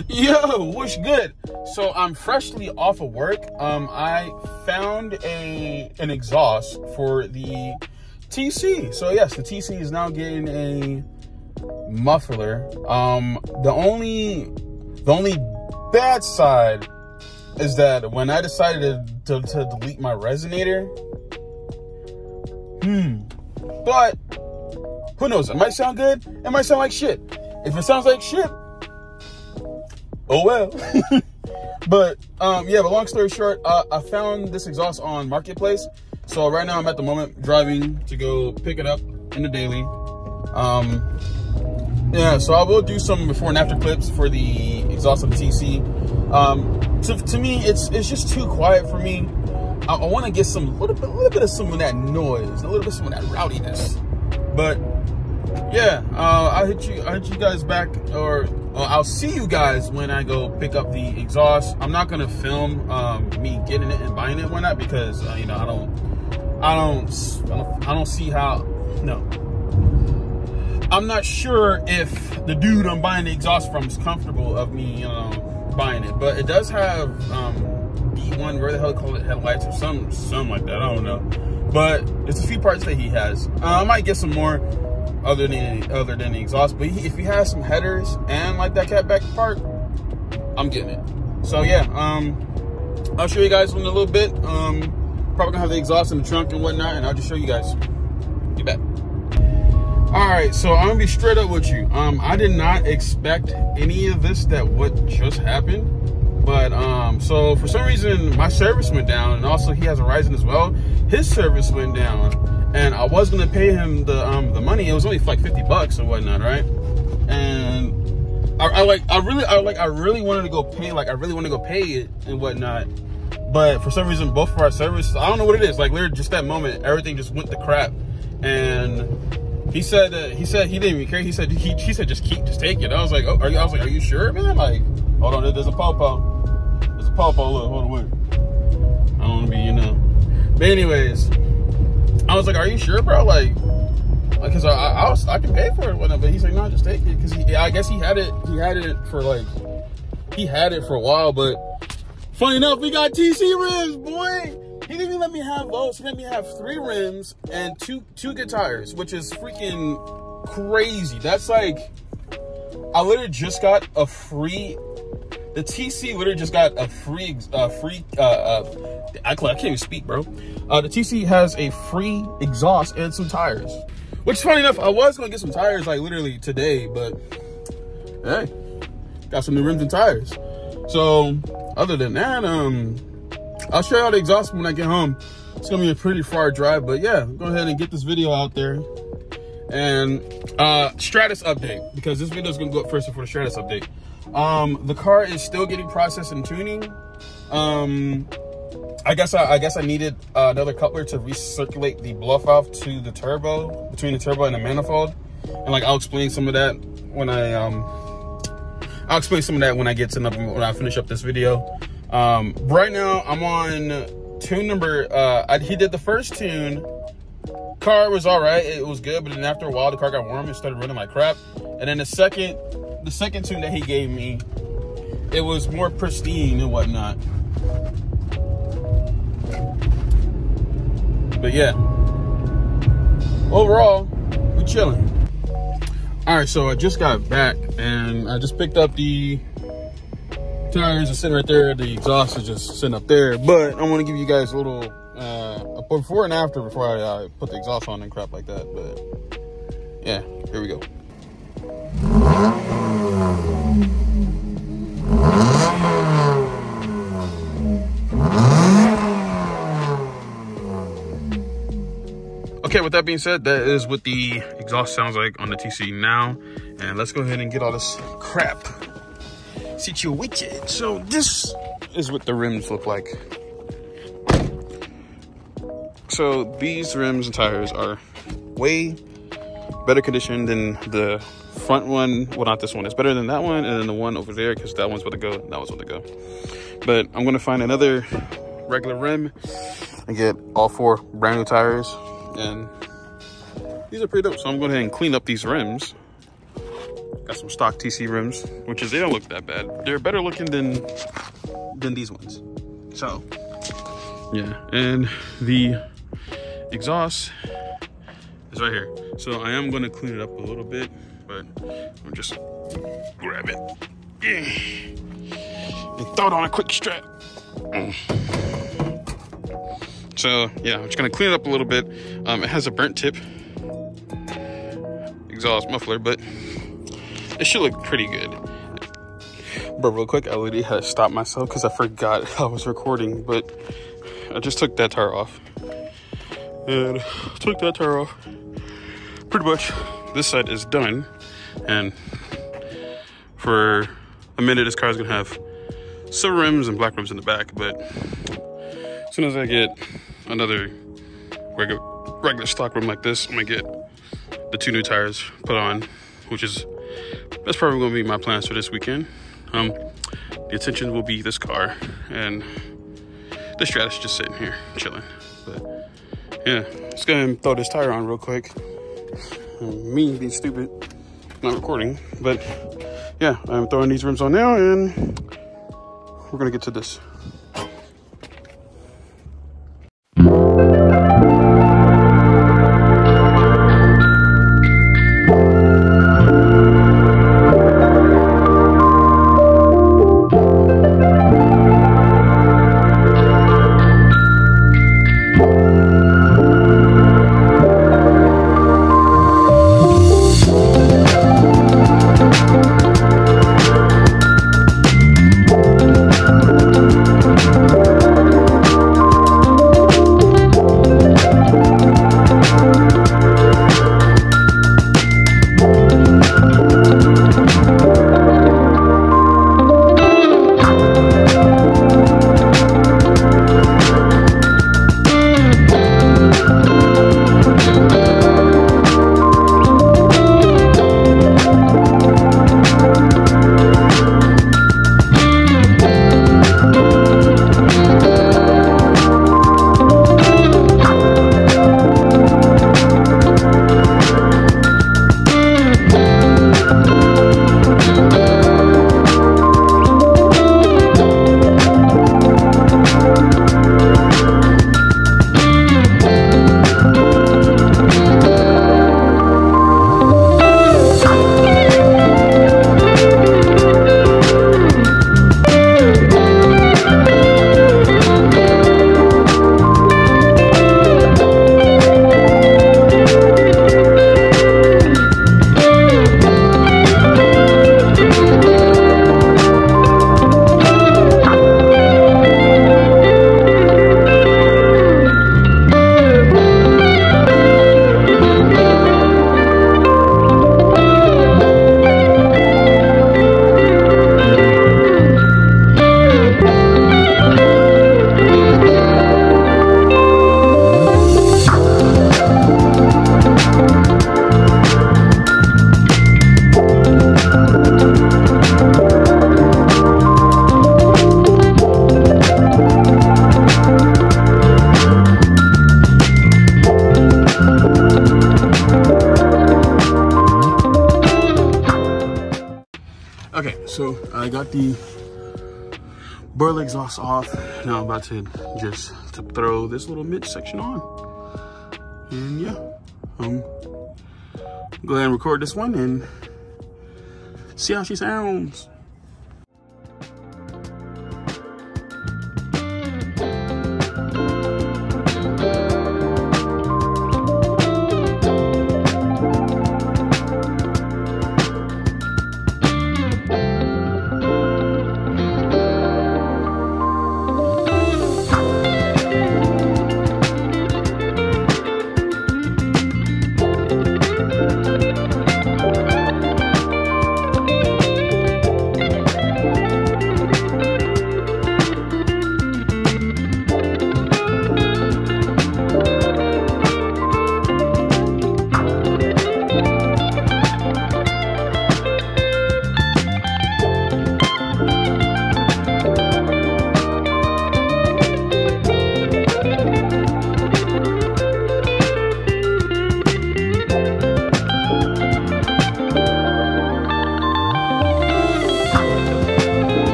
Yo, what's good? So I'm freshly off of work. Um, I found a an exhaust for the TC. So yes, the TC is now getting a muffler. Um, the only the only bad side is that when I decided to, to, to delete my resonator, hmm, but who knows? It might sound good. It might sound like shit. If it sounds like shit, oh well. but um, yeah, but long story short, uh, I found this exhaust on Marketplace. So right now I'm at the moment driving to go pick it up in the daily. Um, yeah, so I will do some before and after clips for the exhaust of the TC. Um, to, to me, it's it's just too quiet for me. I, I want to get some little bit, little bit of some of that noise, a little bit of some of that rowdiness. But yeah, uh, I'll hit you. I'll hit you guys back, or uh, I'll see you guys when I go pick up the exhaust. I'm not gonna film um, me getting it and buying it, why not? Because uh, you know I don't, I don't, I don't, see how. No, I'm not sure if the dude I'm buying the exhaust from is comfortable of me, buying it. But it does have um, B1, where the hell call it headlights or some, something like that. I don't know. But it's a few parts that he has. Uh, I might get some more other than other than the exhaust. But he, if he has some headers and like that catback part, I'm getting it. So yeah, um, I'll show you guys in a little bit. Um, probably gonna have the exhaust in the trunk and whatnot, and I'll just show you guys. Get back. All right, so I'm gonna be straight up with you. Um, I did not expect any of this that what just happened. But um, so for some reason my service went down, and also he has a Verizon as well. His service went down, and I was gonna pay him the um the money. It was only like 50 bucks or whatnot, right? And I, I like I really I like I really wanted to go pay like I really want to go pay it and whatnot. But for some reason, both of our services, I don't know what it is. Like literally, just that moment, everything just went to crap, and he said he said he didn't even care. He said he, he said just keep just take it. I was like, oh, are you? I was like, are you sure, man? Like, hold on, there's a popo. There's a popo. Look, hold on, wait. I don't want to be, you know. But anyways, I was like, are you sure, bro? Like, because I, I, was I can pay for it, whatnot. But he's like, no, just take it. Because I guess he had it. He had it for like, he had it for a while. But funny enough, we got TC rims, boy. He didn't even let me have those. He let me have three rims and two two guitars, which is freaking crazy. That's like I literally just got a free. The TC literally just got a free, uh, free. Uh, uh, I, can't even speak, bro. Uh, the TC has a free exhaust and some tires. Which, is funny enough, I was gonna get some tires like literally today, but hey, got some new rims and tires. So, other than that, um, I'll show y'all the exhaust when I get home. It's gonna be a pretty far drive, but yeah, go ahead and get this video out there. And uh, Stratus update, because this video is gonna go up first before the Stratus update. Um, the car is still getting processed and tuning. Um, I guess I, I, guess I needed uh, another coupler to recirculate the blow off to the turbo, between the turbo and the manifold. And like I'll explain some of that when I um I'll explain some of that when I get to when I finish up this video. Um, right now I'm on tune number, uh, I, he did the first tune. Car was all right. It was good. But then after a while, the car got warm and started running like crap. And then the second, the second tune that he gave me, it was more pristine and whatnot. But yeah, overall, we chilling. All right, so I just got back and I just picked up the tires are sitting right there. The exhaust is just sitting up there. But I want to give you guys a little uh, before and after before I uh, put the exhaust on and crap like that. But yeah, here we go. Okay, with that being said, that is what the exhaust sounds like on the TC now. And let's go ahead and get all this crap situated. So this is what the rims look like. So these rims and tires are way better condition than the front one. Well, not this one. It's better than that one and then the one over there because that one's about to go. That one's about to go. But I'm going to find another regular rim and get all four brand new tires. And these are pretty dope. So I'm going to and clean up these rims Got some stock TC rims, which is they don't look that bad. They're better looking than than these ones. So yeah, and the exhaust is right here. So I am gonna clean it up a little bit, but I'm just grab it and throw it on a quick strap. So yeah, I'm just gonna clean it up a little bit. Um, it has a burnt tip exhaust muffler, but it should look pretty good. But real quick, I literally had to stop myself because I forgot I was recording, but I just took that tire off. And took that tire off. Pretty much this side is done. And for a minute, this car is gonna have silver rims and black rims in the back, but as soon as I get another regular, regular stock rim like this, I'm gonna get the two new tires put on, which is, that's probably gonna be my plans for this weekend. Um, the attention will be this car and the Stratus just sitting here chilling. But yeah, let's go and throw this tire on real quick. Me being stupid, not recording, but yeah, I'm throwing these rims on now and we're gonna get to this. Got the burl exhaust off. Now I'm about to just to throw this little mid section on. And yeah, um, go ahead and record this one and see how she sounds.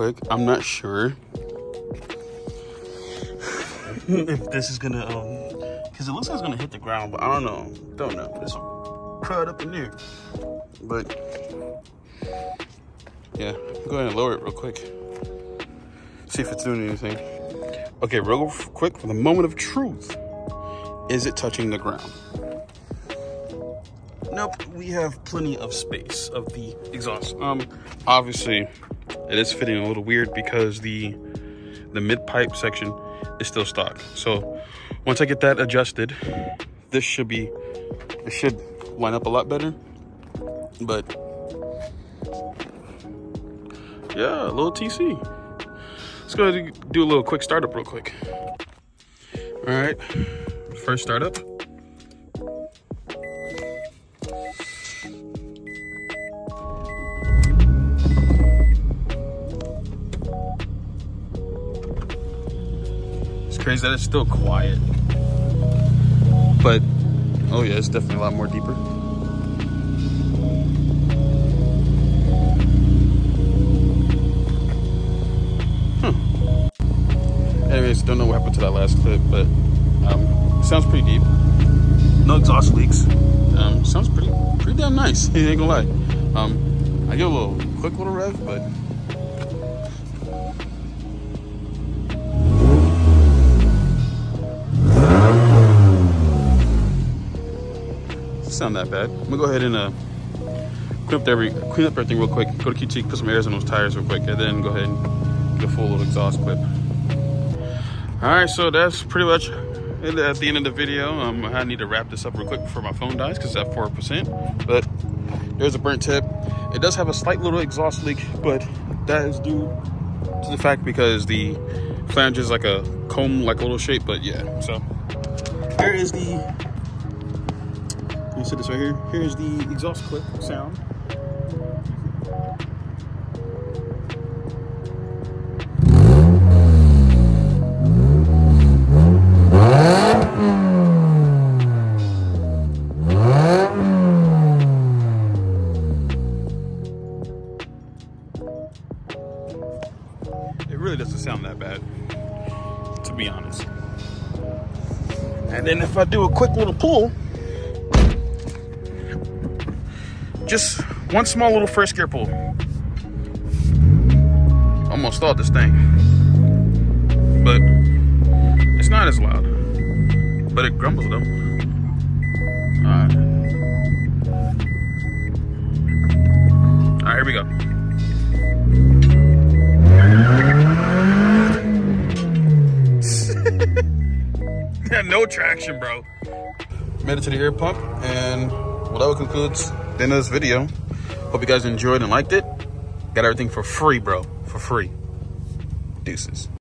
Quick. I'm not sure if this is gonna, um, because it looks like it's gonna hit the ground, but I don't know. Don't know. Some crud up in there. But, yeah, go ahead and lower it real quick. See if it's doing anything. Okay, real quick, for the moment of truth. Is it touching the ground? Nope, we have plenty of space of the exhaust. Um, obviously, it is fitting a little weird because the the mid pipe section is still stock. So once I get that adjusted, this should be it should line up a lot better. But yeah, a little TC. Let's go do a little quick startup real quick. All right, first startup. Crazy that it's still quiet. But, oh yeah, it's definitely a lot more deeper. Hmm. Anyways, don't know what happened to that last clip, but um, sounds pretty deep. No exhaust leaks. Um, sounds pretty pretty damn nice. ain't gonna lie. Um, I get a little quick little rev, but sound that bad. I'm gonna go ahead and uh, clean up every clean up everything real quick. Go to QT, put some airs on those tires real quick, and then go ahead and get a full little exhaust clip. All right, so that's pretty much at the end of the video. Um, I need to wrap this up real quick before my phone dies because it's at four percent. But there's a burnt tip. It does have a slight little exhaust leak, but that is due to the fact because the flange is like a comb like little shape. But yeah, so here is the you see this right here? Here's the exhaust clip sound. It really doesn't sound that bad, to be honest. And then if I do a quick little pull, just one small little first gear pull. Almost stalled this thing. But it's not as loud. But it grumbles though. Alright. Alright, here we go. No traction, bro. Made it to the air pump, and well, that concludes the end of this video. Hope you guys enjoyed and liked it. Got everything for free, bro. For free. Deuces.